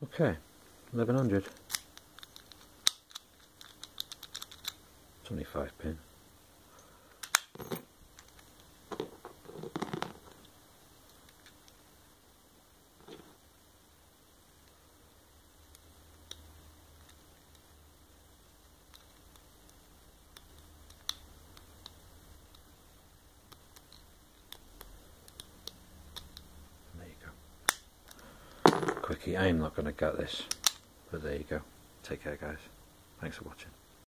Okay, 1100. 25 pin. There Quickie, I'm not going to gut this, but there you go. Take care, guys. Thanks for watching.